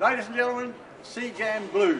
Ladies and gentlemen, Sea Jam Blues.